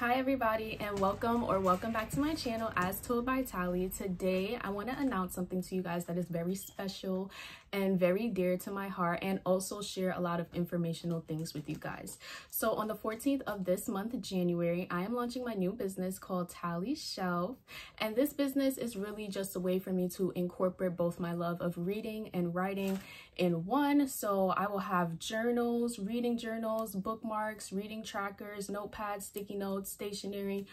Hi everybody and welcome or welcome back to my channel as told by Tally. Today I want to announce something to you guys that is very special and very dear to my heart and also share a lot of informational things with you guys. So on the 14th of this month, January, I am launching my new business called Tally's Shelf and this business is really just a way for me to incorporate both my love of reading and writing in one. So I will have journals, reading journals, bookmarks, reading trackers, notepads, sticky notes, stationery,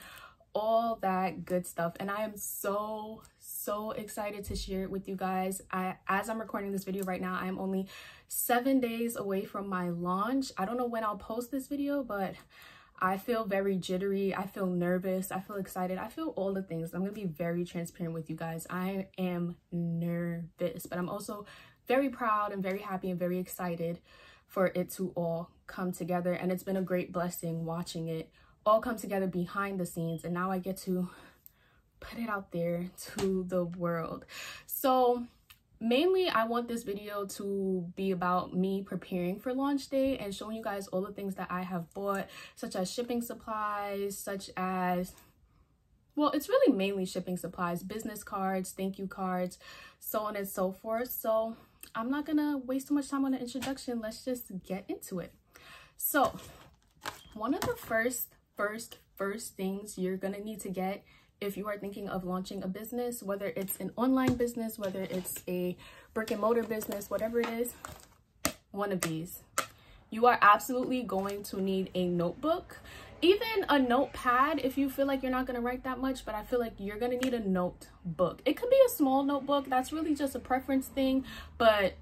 all that good stuff. And I am so, so excited to share it with you guys. I, as I'm recording this video right now, I'm only seven days away from my launch. I don't know when I'll post this video, but I feel very jittery. I feel nervous. I feel excited. I feel all the things. I'm going to be very transparent with you guys. I am nervous, but I'm also very proud and very happy and very excited for it to all come together. And it's been a great blessing watching it all come together behind the scenes and now I get to put it out there to the world. So mainly I want this video to be about me preparing for launch day and showing you guys all the things that I have bought such as shipping supplies, such as well, it's really mainly shipping supplies, business cards, thank you cards, so on and so forth. So I'm not gonna waste too much time on the introduction. Let's just get into it. So one of the first first first things you're gonna need to get if you are thinking of launching a business whether it's an online business whether it's a brick and mortar business whatever it is one of these you are absolutely going to need a notebook even a notepad if you feel like you're not going to write that much but i feel like you're going to need a notebook it could be a small notebook that's really just a preference thing but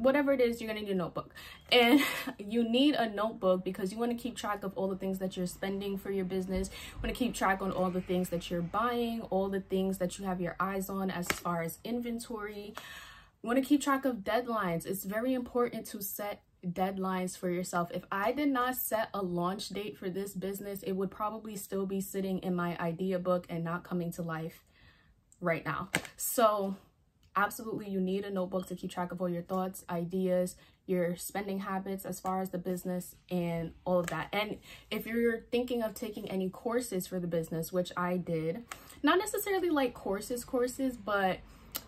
whatever it is, you're gonna need a notebook. And you need a notebook because you wanna keep track of all the things that you're spending for your business. You wanna keep track on all the things that you're buying, all the things that you have your eyes on as far as inventory. You wanna keep track of deadlines. It's very important to set deadlines for yourself. If I did not set a launch date for this business, it would probably still be sitting in my idea book and not coming to life right now. So absolutely you need a notebook to keep track of all your thoughts ideas your spending habits as far as the business and all of that and if you're thinking of taking any courses for the business which i did not necessarily like courses courses but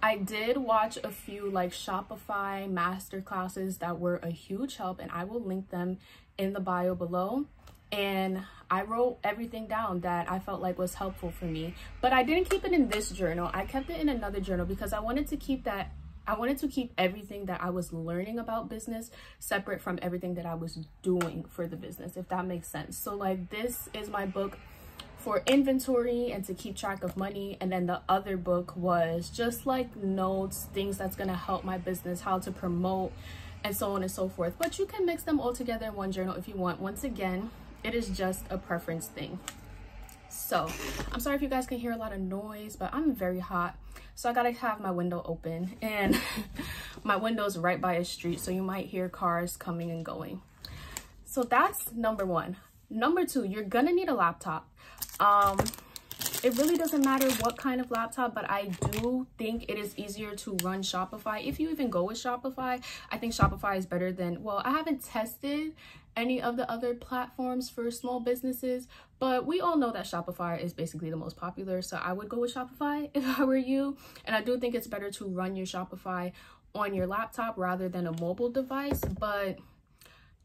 I did watch a few like Shopify master classes that were a huge help and I will link them in the bio below and I wrote everything down that I felt like was helpful for me. But I didn't keep it in this journal. I kept it in another journal because I wanted to keep that I wanted to keep everything that I was learning about business separate from everything that I was doing for the business, if that makes sense. So like this is my book for inventory and to keep track of money. And then the other book was just like notes, things that's gonna help my business, how to promote and so on and so forth. But you can mix them all together in one journal if you want. Once again, it is just a preference thing so i'm sorry if you guys can hear a lot of noise but i'm very hot so i gotta have my window open and my window's right by a street so you might hear cars coming and going so that's number one number two you're gonna need a laptop um it really doesn't matter what kind of laptop but i do think it is easier to run shopify if you even go with shopify i think shopify is better than well i haven't tested any of the other platforms for small businesses, but we all know that Shopify is basically the most popular. So I would go with Shopify if I were you. And I do think it's better to run your Shopify on your laptop rather than a mobile device, but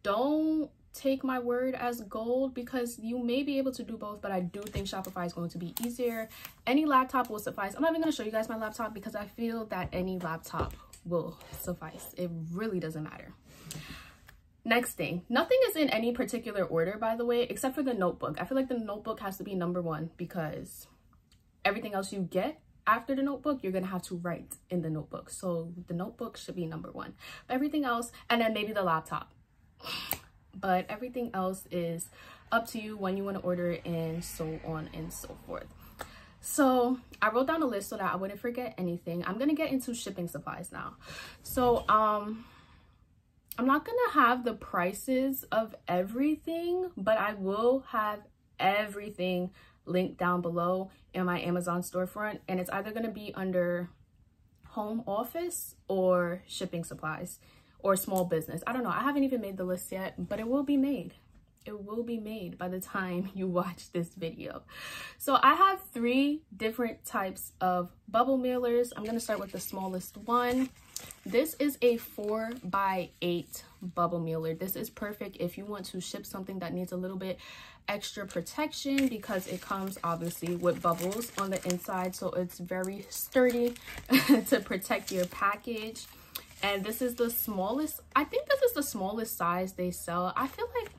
don't take my word as gold because you may be able to do both but i do think shopify is going to be easier any laptop will suffice i'm not even going to show you guys my laptop because i feel that any laptop will suffice it really doesn't matter Next thing, nothing is in any particular order, by the way, except for the notebook. I feel like the notebook has to be number one because everything else you get after the notebook, you're gonna have to write in the notebook. So the notebook should be number one. Everything else, and then maybe the laptop. But everything else is up to you when you wanna order it and so on and so forth. So I wrote down a list so that I wouldn't forget anything. I'm gonna get into shipping supplies now. So um I'm not gonna have the prices of everything, but I will have everything linked down below in my Amazon storefront. And it's either gonna be under home office or shipping supplies or small business. I don't know. I haven't even made the list yet, but it will be made. it will be made by the time you watch this video. So I have three different types of bubble mailers. I'm gonna start with the smallest one. This is a four by eight bubble mailer. This is perfect if you want to ship something that needs a little bit extra protection because it comes obviously with bubbles on the inside. So it's very sturdy to protect your package. And this is the smallest, I think this is the smallest size they sell. I feel like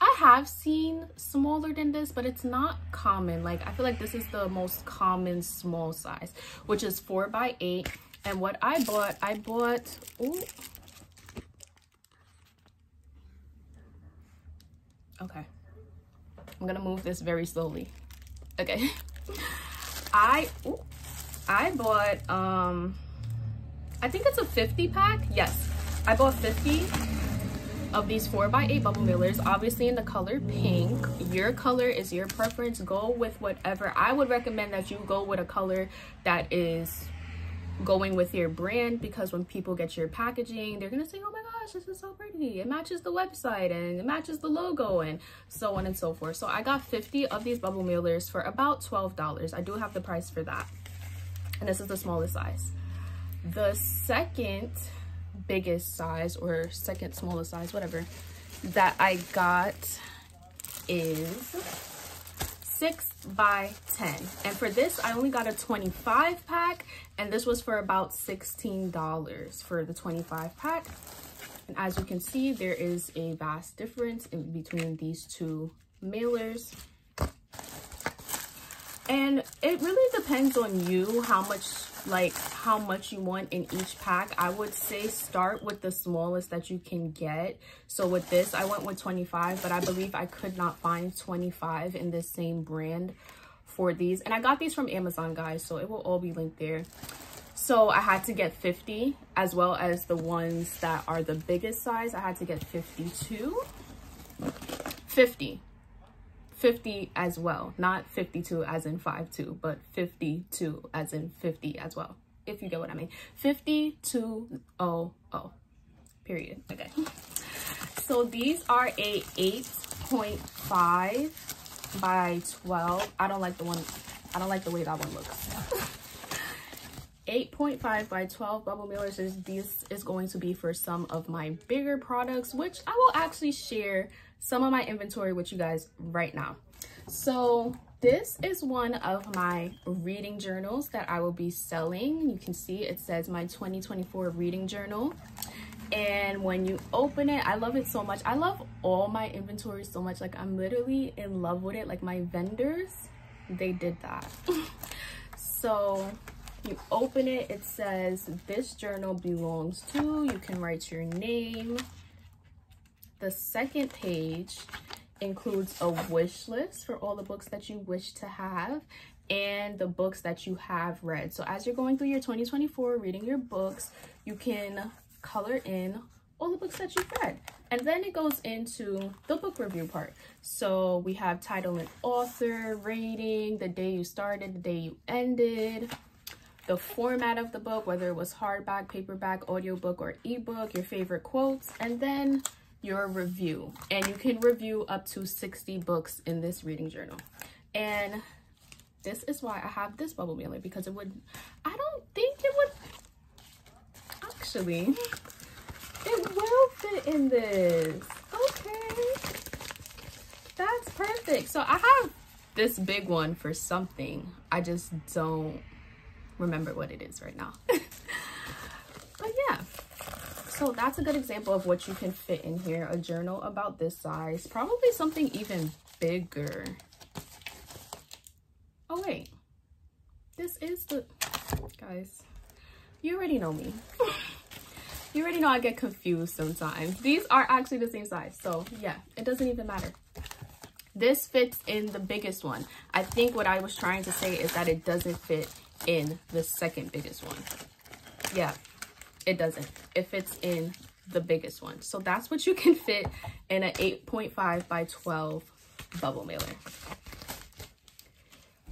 I have seen smaller than this, but it's not common. Like, I feel like this is the most common small size, which is 4 by 8 And what I bought, I bought, ooh. Okay. I'm gonna move this very slowly. Okay. I, ooh, I bought, um, I think it's a 50 pack. Yes, I bought 50 of these 4x8 bubble mailers, obviously in the color pink. Your color is your preference. Go with whatever. I would recommend that you go with a color that is going with your brand because when people get your packaging, they're going to say, oh my gosh, this is so pretty. It matches the website and it matches the logo and so on and so forth. So I got 50 of these bubble mailers for about $12. I do have the price for that. And this is the smallest size. The second biggest size or second smallest size, whatever, that I got is 6 by 10. And for this, I only got a 25 pack, and this was for about $16 for the 25 pack. And as you can see, there is a vast difference in between these two mailers. And it really depends on you how much like how much you want in each pack. I would say start with the smallest that you can get. So with this i went with 25 but i believe i could not find 25 in this same brand for these. And i got these from amazon guys so it will all be linked there. So i had to get 50 as well as the ones that are the biggest size. I had to get 52 50 50 as well. Not 52 as in 52 but 52 as in 50 as well if you get what i mean. 52 oh oh period. Okay. So these are a 8.5 by 12 i don't like the one i don't like the way that one looks. 8.5 by 12 bubble mailers is this is going to be for some of my bigger products which i will actually share some of my inventory with you guys right now. So this is one of my reading journals that I will be selling. You can see it says my 2024 reading journal. And when you open it, I love it so much. I love all my inventory so much. Like I'm literally in love with it. Like my vendors, they did that. so you open it, it says this journal belongs to, you can write your name, the second page includes a wish list for all the books that you wish to have and the books that you have read. So as you're going through your 2024 reading your books, you can color in all the books that you've read. And then it goes into the book review part. So we have title and author, rating, the day you started, the day you ended, the format of the book, whether it was hardback, paperback, audiobook, or ebook, your favorite quotes, and then your review and you can review up to 60 books in this reading journal. And this is why I have this bubble mailer because it would I don't think it would actually it will fit in this. Okay. That's perfect. So I have this big one for something. I just don't remember what it is right now so that's a good example of what you can fit in here. A journal about this size. Probably something even bigger. Oh, wait. This is the... Guys, you already know me. you already know I get confused sometimes. These are actually the same size. So, yeah, it doesn't even matter. This fits in the biggest one. I think what I was trying to say is that it doesn't fit in the second biggest one. Yeah, it doesn't it fits in the biggest one so that's what you can fit in an 8.5 by 12 bubble mailer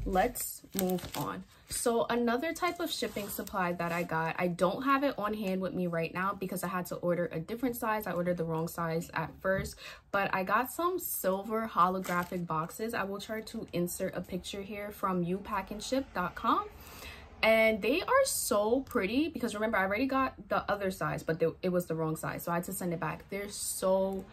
let's move on So another type of shipping supply that I got, I don't have it on hand with me right now because I had to order a different size. I ordered the wrong size at first, but I got some silver holographic boxes. I will try to insert a picture here from upackandship.com. And they are so pretty because remember, I already got the other size, but they, it was the wrong size. So I had to send it back. They're so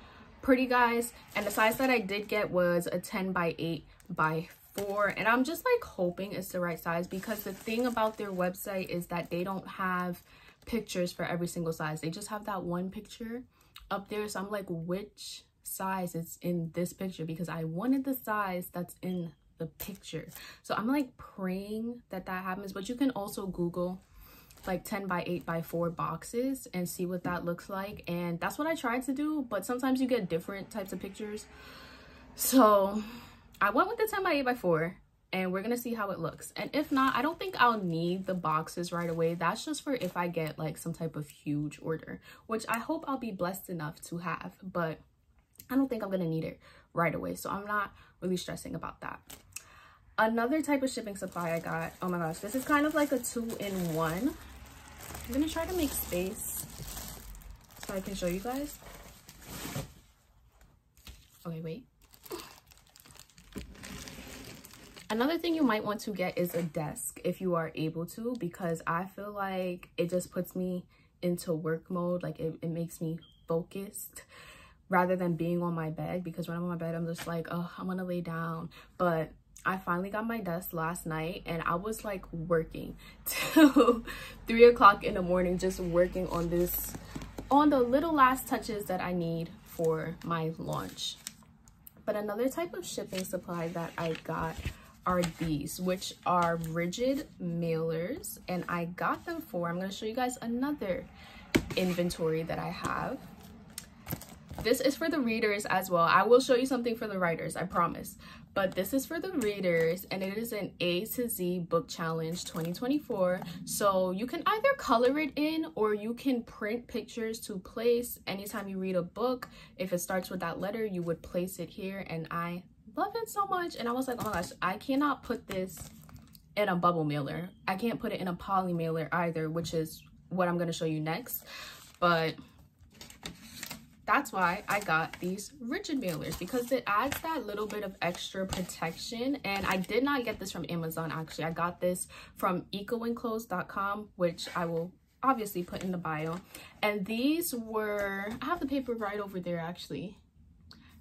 pretty, guys. And the size that I did get was a 10 by 8 by four and i'm just like hoping it's the right size because the thing about their website is that they don't have pictures for every single size they just have that one picture up there so i'm like which size is in this picture because i wanted the size that's in the picture. So i'm like praying that that happens but you can also google like 10 by 8 by 4 boxes and see what that looks like and that's what i tried to do but sometimes you get different types of pictures. So I went with the 10 by 8 by 4 and we're gonna see how it looks. And if not i don't think i'll need the boxes right away. That's just for if i get like some type of huge order which i hope i'll be blessed enough to have but i don't think i'm gonna need it right away so i'm not really stressing about that another type of shipping supply i got oh my gosh this is kind of like a two-in-one i'm gonna try to make space so i can show you guys okay wait Another thing you might want to get is a desk if you are able to because I feel like it just puts me into work mode. Like it, it makes me focused rather than being on my bed because when I'm on my bed, I'm just like, oh, I'm gonna lay down. But I finally got my desk last night and I was like working till three o'clock in the morning, just working on this, on the little last touches that I need for my launch. But another type of shipping supply that I got are these, which are rigid mailers. And I got them for, I'm to show you guys another inventory that I have. This is for the readers as well. I will show you something for the writers, I promise. But this is for the readers and it is an A to Z book challenge 2024. So you can either color it in or you can print pictures to place anytime you read a book. If it starts with that letter, you would place it here and I love it so much. And I was like, oh my gosh, I cannot put this in a bubble mailer. I can't put it in a poly mailer either, which is what I'm going to show you next. But that's why I got these rigid mailers because it adds that little bit of extra protection. And I did not get this from Amazon, actually. I got this from ecoenclose.com, which I will obviously put in the bio. And these were, I have the paper right over there, actually.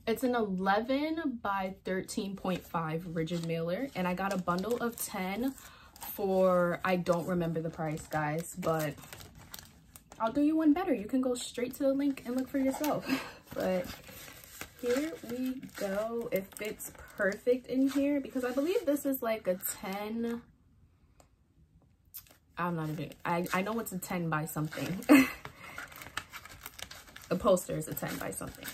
It's an 11 by 13.5 rigid mailer and I got a bundle of 10 for, I don't remember the price guys, but I'll do you one better. You can go straight to the link and look for yourself. but here we go. It fits perfect in here because I believe this is like a 10. I'm not even, I, I know it's a 10 by something. the poster is a 10 by something.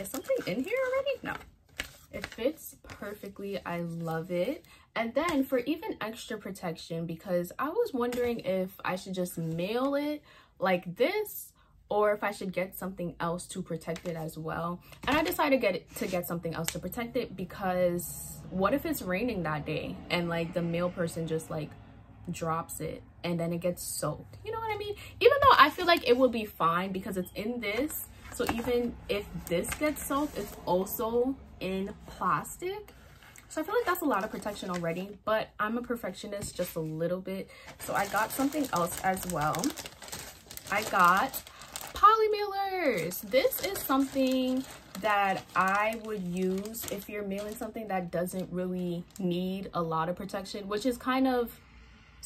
Is something in here already? No. It fits perfectly. I love it. And then for even extra protection, because I was wondering if I should just mail it like this or if I should get something else to protect it as well. And I decided to get it, to get something else to protect it because what if it's raining that day and like the mail person just like drops it and then it gets soaked. You know what I mean? Even though I feel like it will be fine because it's in this so even if this gets soaked, it's also in plastic. So I feel like that's a lot of protection already, but I'm a perfectionist just a little bit. So I got something else as well. I got poly mailers. This is something that I would use if you're mailing something that doesn't really need a lot of protection, which is kind of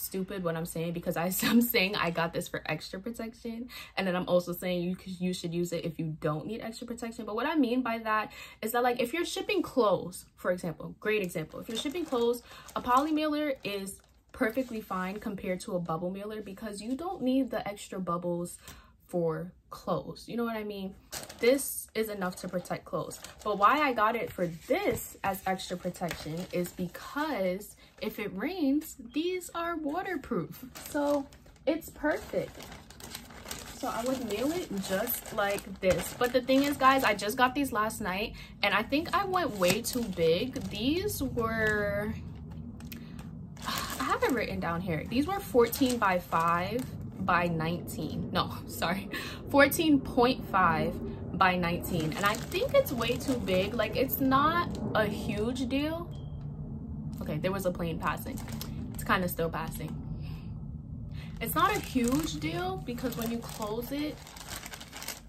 stupid what I'm saying because I, am saying I got this for extra protection. And then I'm also saying you you should use it if you don't need extra protection. But what I mean by that is that like if you're shipping clothes for example great example if you're shipping clothes a poly mailer is perfectly fine compared to a bubble mailer because you don't need the extra bubbles for clothes you know what i mean this is enough to protect clothes but why i got it for this as extra protection is because if it rains, these are waterproof. So it's perfect. So I would mail it just like this. But the thing is, guys, I just got these last night and I think I went way too big. These were, I have it written down here. These were 14 by 5 by 19. No, sorry. 14.5 by 19. And I think it's way too big. Like, it's not a huge deal. Okay, there was a plane passing. It's kind of still passing. It's not a huge deal because when you close it,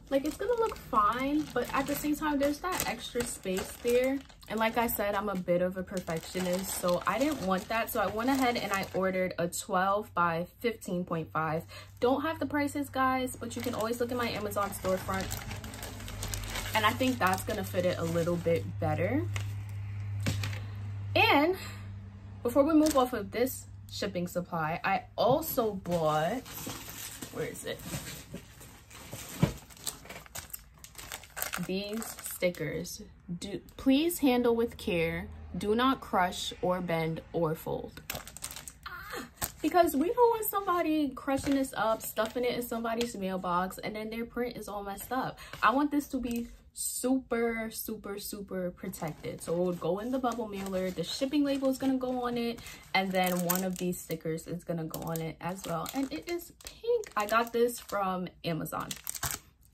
like it's gonna look fine but at the same time there's that extra space there and like i said i'm a bit of a perfectionist so i didn't want that. So i went ahead and i ordered a 12 by 15.5 don't have the prices guys but you can always look at my amazon storefront. And i think that's gonna fit it a little bit better. And before we move off of this shipping supply i also bought where is it? These stickers. Do Please handle with care. Do not crush or bend or fold. Because we don't want somebody crushing this up, stuffing it in somebody's mailbox, and then their print is all messed up. I want this to be super super super protected so it would go in the bubble mailer the shipping label is going to go on it and then one of these stickers is going to go on it as well and it is pink i got this from amazon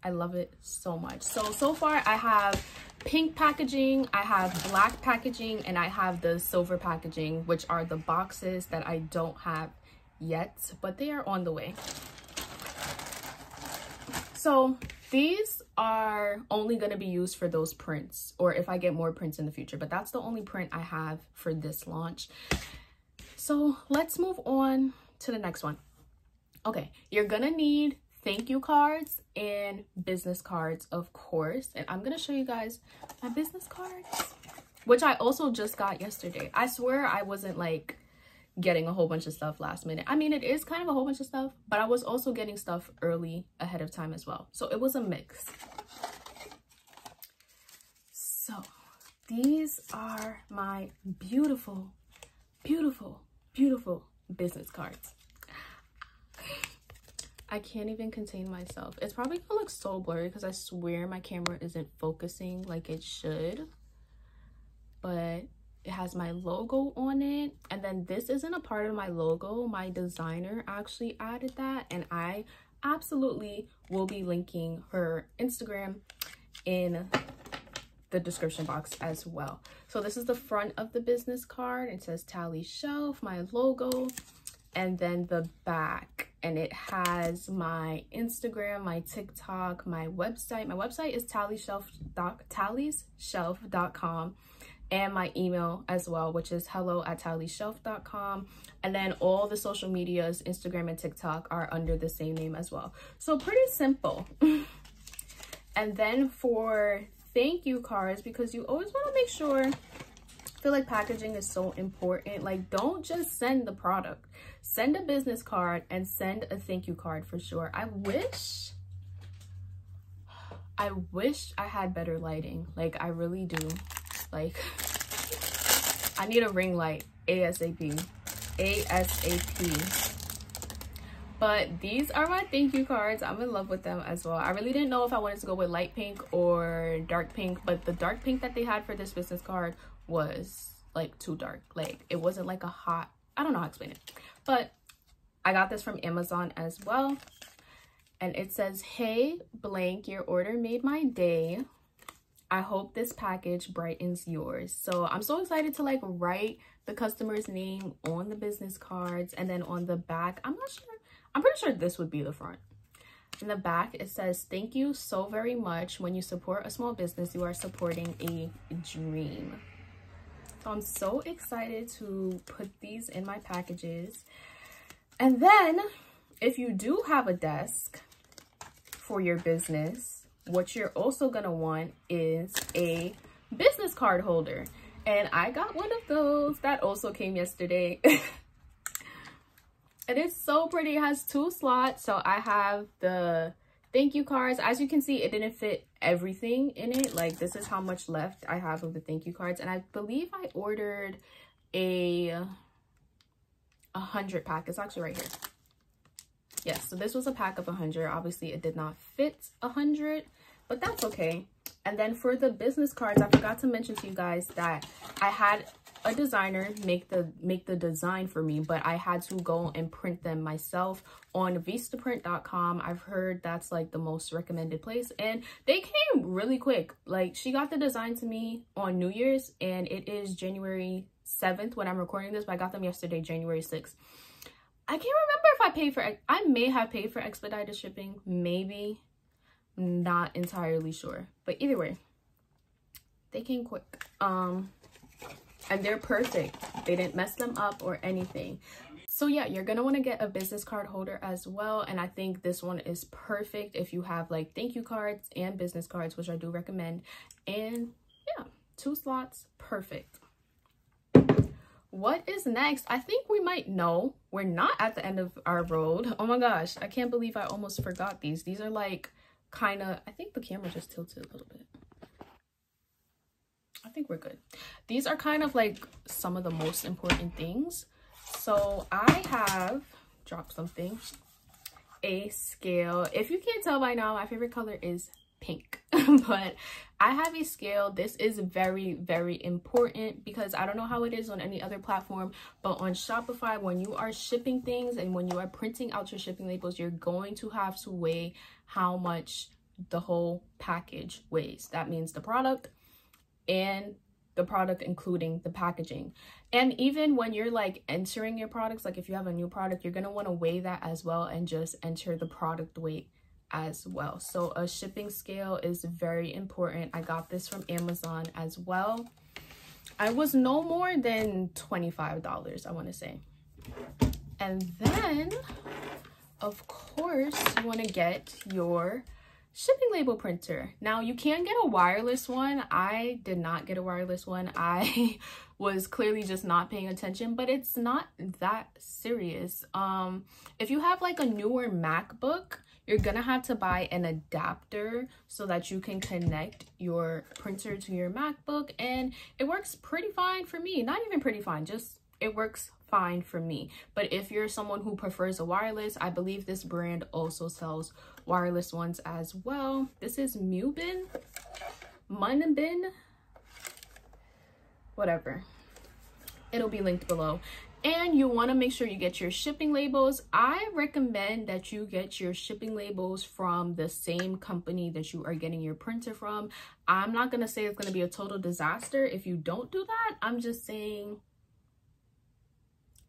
I love it so much. So, so far I have pink packaging, I have black packaging, and I have the silver packaging, which are the boxes that I don't have yet, but they are on the way. So these are only going to be used for those prints or if I get more prints in the future, but that's the only print I have for this launch. So let's move on to the next one. Okay, you're going to need thank you cards and business cards of course. And i'm gonna show you guys my business cards which i also just got yesterday. I swear i wasn't like getting a whole bunch of stuff last minute. I mean it is kind of a whole bunch of stuff but i was also getting stuff early ahead of time as well. So it was a mix. So these are my beautiful beautiful beautiful business cards I can't even contain myself. It's probably gonna look so blurry because I swear my camera isn't focusing like it should. But it has my logo on it. And then this isn't a part of my logo. My designer actually added that. And I absolutely will be linking her Instagram in the description box as well. So this is the front of the business card. It says Tally's Shelf, my logo, and then the back and it has my Instagram, my TikTok, my website. My website is tallysshelf.com and my email as well, which is hello at tallysshelf.com. And then all the social medias, Instagram and TikTok are under the same name as well. So pretty simple. and then for thank you cards, because you always want to make sure feel like packaging is so important. Like, don't just send the product. Send a business card and send a thank you card for sure. I wish, I wish I had better lighting. Like, I really do. Like, I need a ring light ASAP. ASAP. But these are my thank you cards. I'm in love with them as well. I really didn't know if I wanted to go with light pink or dark pink, but the dark pink that they had for this business card was like too dark. Like it wasn't like a hot, I don't know how to explain it. But I got this from Amazon as well. And it says, hey, blank, your order made my day. I hope this package brightens yours. So I'm so excited to like write the customer's name on the business cards and then on the back. I'm not sure. I'm pretty sure this would be the front. In the back, it says, thank you so very much. When you support a small business, you are supporting a dream. So I'm so excited to put these in my packages. And then if you do have a desk for your business, what you're also gonna want is a business card holder. And I got one of those that also came yesterday. and it's so pretty. It has two slots. So I have the thank you cards. As you can see, it didn't fit everything in it. Like this is how much left I have of the thank you cards. And I believe I ordered a, a hundred pack. It's actually right here. Yes, so this was a pack of a 100. Obviously, it did not fit a 100, but that's okay. And then for the business cards, I forgot to mention to you guys that I had a designer make the make the design for me but i had to go and print them myself on vistaprint.com i've heard that's like the most recommended place and they came really quick. Like she got the design to me on new year's and it is january 7th when i'm recording this but i got them yesterday january 6th i can't remember if i paid for i may have paid for expedited shipping maybe. Not entirely sure. But either way they came quick. Um and they're perfect. They didn't mess them up or anything. So yeah, you're gonna wanna get a business card holder as well. And I think this one is perfect if you have like thank you cards and business cards, which I do recommend. And yeah, two slots, perfect. What is next? I think we might know. We're not at the end of our road. Oh my gosh, I can't believe I almost forgot these. These are like kind of, I think the camera just tilted a little bit. I think we're good. These are kind of like some of the most important things. So I have dropped something, a scale. If you can't tell by now, my favorite color is pink, but I have a scale. This is very, very important because I don't know how it is on any other platform, but on Shopify, when you are shipping things and when you are printing out your shipping labels, you're going to have to weigh how much the whole package weighs. That means the product, and the product including the packaging. And even when you're like entering your products like if you have a new product you're going to want to weigh that as well and just enter the product weight as well. So a shipping scale is very important. I got this from amazon as well. I was no more than 25 dollars i want to say. And then of course you want to get your shipping label printer. Now you can get a wireless one. I did not get a wireless one. I was clearly just not paying attention, but it's not that serious. Um, if you have like a newer MacBook, you're gonna have to buy an adapter so that you can connect your printer to your MacBook and it works pretty fine for me. Not even pretty fine, just it works fine for me. But if you're someone who prefers a wireless, I believe this brand also sells wireless ones as well. This is Mubin, Munbyn, whatever. It'll be linked below. And you want to make sure you get your shipping labels. I recommend that you get your shipping labels from the same company that you are getting your printer from. I'm not going to say it's going to be a total disaster if you don't do that. I'm just saying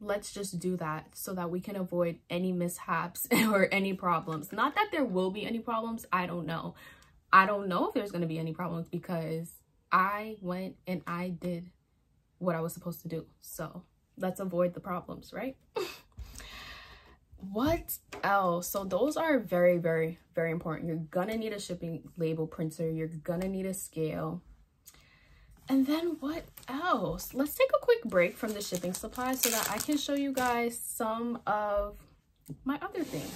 let's just do that so that we can avoid any mishaps or any problems. Not that there will be any problems. I don't know. I don't know if there's going to be any problems because I went and I did what I was supposed to do. So let's avoid the problems, right? what else? So those are very, very, very important. You're going to need a shipping label printer. You're going to need a scale. And then what else? Let's take a quick break from the shipping supplies so that I can show you guys some of my other things.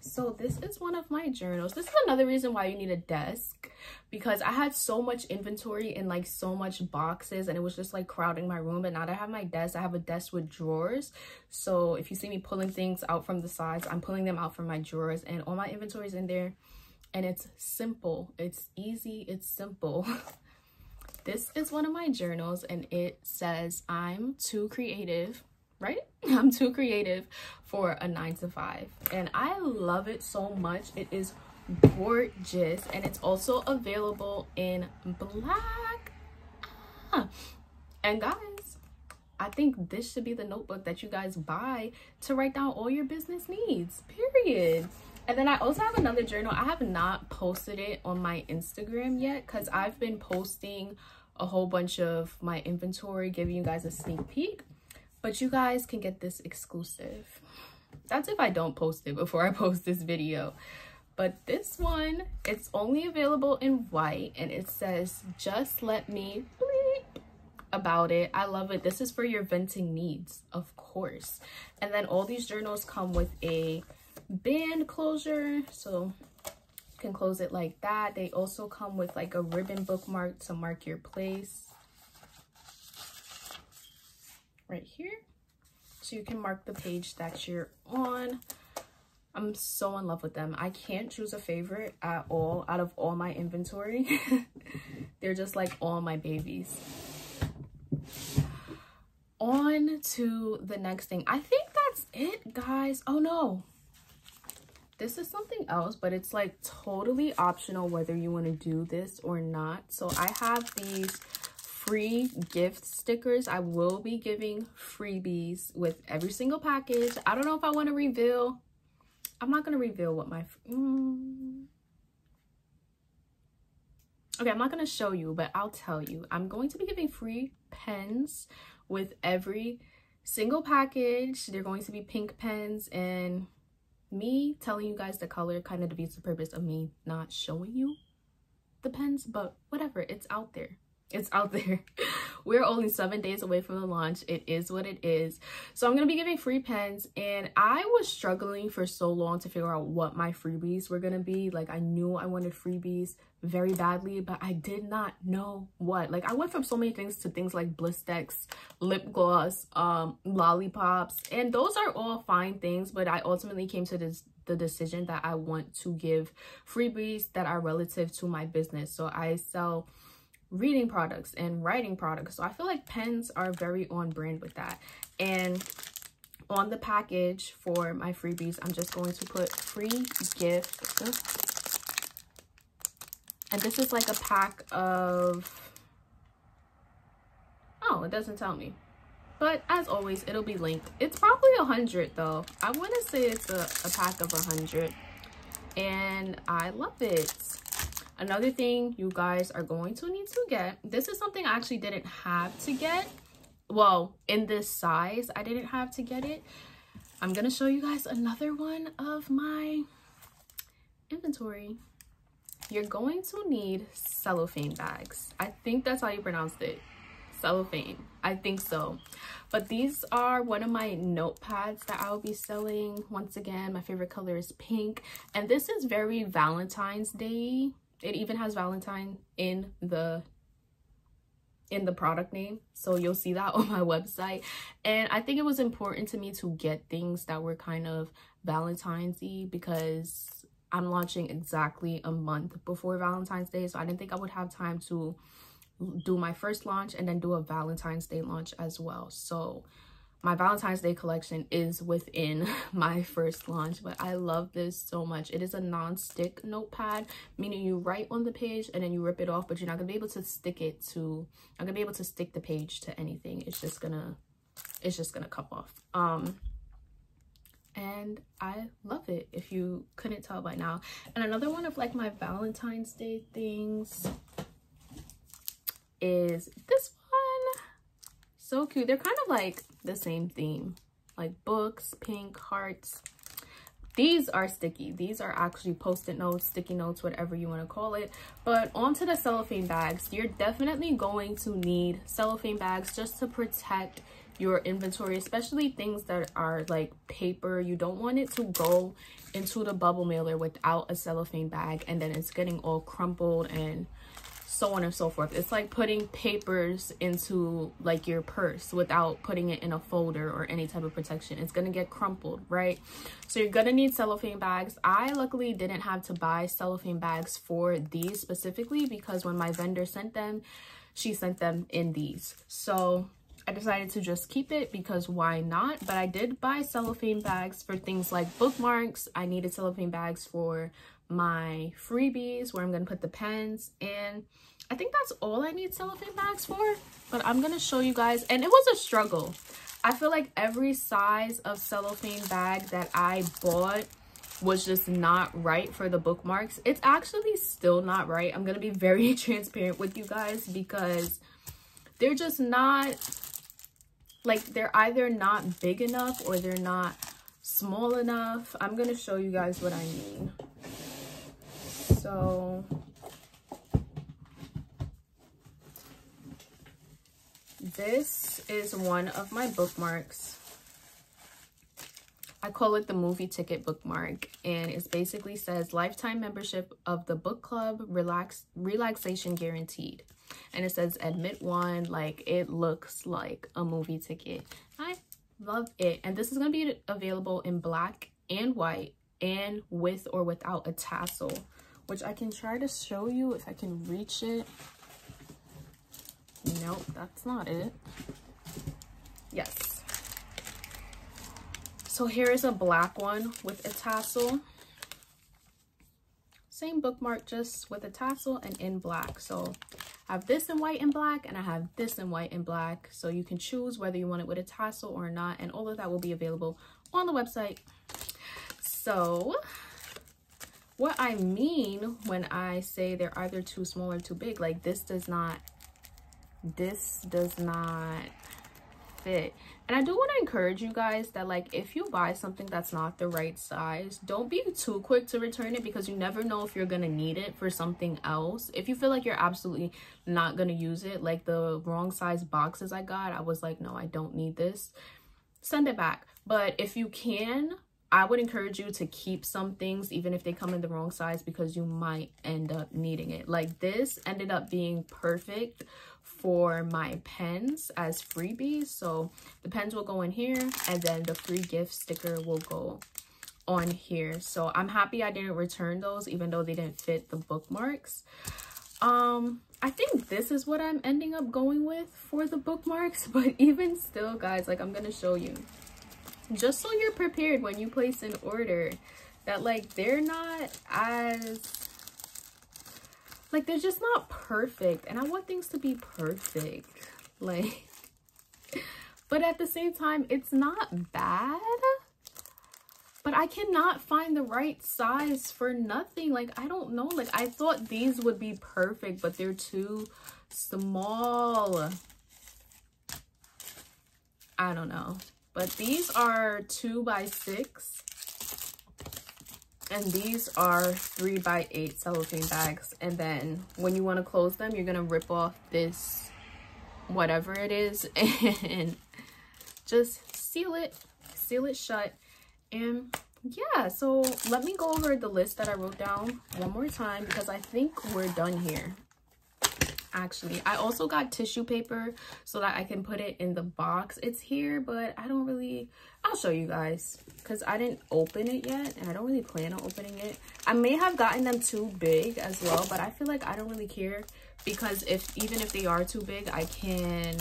So this is one of my journals. This is another reason why you need a desk because I had so much inventory and like so much boxes and it was just like crowding my room. But now that I have my desk, I have a desk with drawers. So if you see me pulling things out from the sides, I'm pulling them out from my drawers and all my inventory is in there. And it's simple. It's easy. It's simple. This is one of my journals and it says I'm too creative, right? I'm too creative for a nine to five. And I love it so much. It is gorgeous and it's also available in black. Ah. And guys, I think this should be the notebook that you guys buy to write down all your business needs, period. And then I also have another journal. I have not posted it on my Instagram yet because I've been posting a whole bunch of my inventory, giving you guys a sneak peek. But you guys can get this exclusive. That's if I don't post it before I post this video. But this one, it's only available in white and it says, just let me bleep about it. I love it. This is for your venting needs, of course. And then all these journals come with a band closure. So you can close it like that. They also come with like a ribbon bookmark to mark your place right here. So you can mark the page that you're on. I'm so in love with them. I can't choose a favorite at all out of all my inventory. They're just like all my babies. on to the next thing. I think that's it, guys. Oh no. This is something else, but it's like totally optional whether you want to do this or not. So I have these free gift stickers. I will be giving freebies with every single package. I don't know if I want to reveal. I'm not going to reveal what my... Mm, okay, I'm not going to show you, but I'll tell you. I'm going to be giving free pens with every single package. They're going to be pink pens and me telling you guys the color kind of defeats the purpose of me not showing you the pens, but whatever, it's out there. It's out there we're only seven days away from the launch. It is what it is. So i'm going to be giving free pens and i was struggling for so long to figure out what my freebies were going to be. Like i knew i wanted freebies very badly but i did not know what. Like i went from so many things to things like blistex lip gloss um lollipops and those are all fine things but i ultimately came to this the decision that i want to give freebies that are relative to my business. So i sell reading products and writing products. So I feel like pens are very on brand with that. And on the package for my freebies, I'm just going to put free gift. And this is like a pack of, oh, it doesn't tell me. But as always, it'll be linked. It's probably a hundred though. I want to say it's a, a pack of a hundred. And I love it. Another thing you guys are going to need to get, this is something I actually didn't have to get. Well, in this size, I didn't have to get it. I'm going to show you guys another one of my inventory. You're going to need cellophane bags. I think that's how you pronounced it. Cellophane. I think so. But these are one of my notepads that I will be selling. Once again, my favorite color is pink. And this is very Valentine's Day it even has valentine in the in the product name. So you'll see that on my website. And i think it was important to me to get things that were kind of valentine's-y because i'm launching exactly a month before valentine's day. So i didn't think i would have time to do my first launch and then do a valentine's day launch as well. So my Valentine's Day collection is within my first launch, but I love this so much. It is a non-stick notepad, meaning you write on the page and then you rip it off, but you're not gonna be able to stick it to, I'm gonna be able to stick the page to anything. It's just gonna, it's just gonna come off. Um, and I love it if you couldn't tell by now. And another one of like my Valentine's Day things is this so cute. They're kind of like the same theme, like books, pink, hearts. These are sticky. These are actually post-it notes, sticky notes, whatever you want to call it. But onto the cellophane bags. You're definitely going to need cellophane bags just to protect your inventory, especially things that are like paper. You don't want it to go into the bubble mailer without a cellophane bag and then it's getting all crumpled and so on and so forth. It's like putting papers into like your purse without putting it in a folder or any type of protection. It's going to get crumpled, right? So you're going to need cellophane bags. I luckily didn't have to buy cellophane bags for these specifically because when my vendor sent them, she sent them in these. So I decided to just keep it because why not? But I did buy cellophane bags for things like bookmarks. I needed cellophane bags for my freebies where I'm going to put the pens and I think that's all I need cellophane bags for but I'm going to show you guys and it was a struggle. I feel like every size of cellophane bag that I bought was just not right for the bookmarks. It's actually still not right. I'm going to be very transparent with you guys because they're just not like they're either not big enough or they're not small enough. I'm going to show you guys what I mean so this is one of my bookmarks. I call it the movie ticket bookmark and it basically says lifetime membership of the book club relax relaxation guaranteed. And it says admit one like it looks like a movie ticket. I love it. And this is going to be available in black and white and with or without a tassel which I can try to show you if I can reach it. Nope, that's not it. Yes. so here is a black one with a tassel same bookmark just with a tassel and in black so I have this in white and black and I have this in white and black so you can choose whether you want it with a tassel or not and all of that will be available on the website so what I mean when I say they're either too small or too big like this does not this does not fit. And i do want to encourage you guys that like if you buy something that's not the right size don't be too quick to return it because you never know if you're gonna need it for something else. If you feel like you're absolutely not gonna use it like the wrong size boxes i got i was like no i don't need this. Send it back. But if you can I would encourage you to keep some things even if they come in the wrong size because you might end up needing it. Like this ended up being perfect for my pens as freebies. So the pens will go in here and then the free gift sticker will go on here. So I'm happy I didn't return those even though they didn't fit the bookmarks. Um, I think this is what I'm ending up going with for the bookmarks. But even still, guys, like I'm going to show you. Just so you're prepared when you place an order that like they're not as like they're just not perfect and i want things to be perfect like but at the same time it's not bad but i cannot find the right size for nothing like i don't know like i thought these would be perfect but they're too small. I don't know but these are two by six. And these are three by eight cellophane bags. And then when you want to close them you're gonna rip off this whatever it is and just seal it seal it shut. And yeah so let me go over the list that i wrote down one more time because i think we're done here actually i also got tissue paper so that i can put it in the box. It's here but i don't really i'll show you guys because i didn't open it yet and i don't really plan on opening it. I may have gotten them too big as well but i feel like i don't really care because if even if they are too big i can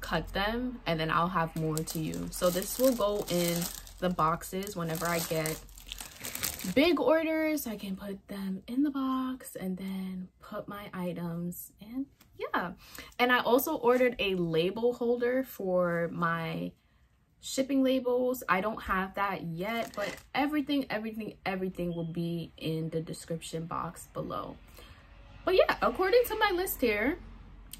cut them and then i'll have more to use. So this will go in the boxes whenever i get big orders i can put them in the box and then put my items and yeah. And i also ordered a label holder for my shipping labels. I don't have that yet but everything everything everything will be in the description box below. But yeah according to my list here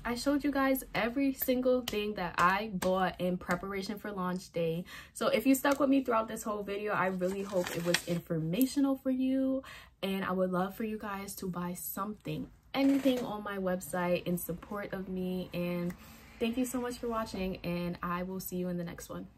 I showed you guys every single thing that I bought in preparation for launch day. So if you stuck with me throughout this whole video, I really hope it was informational for you. And I would love for you guys to buy something, anything on my website in support of me. And thank you so much for watching and I will see you in the next one.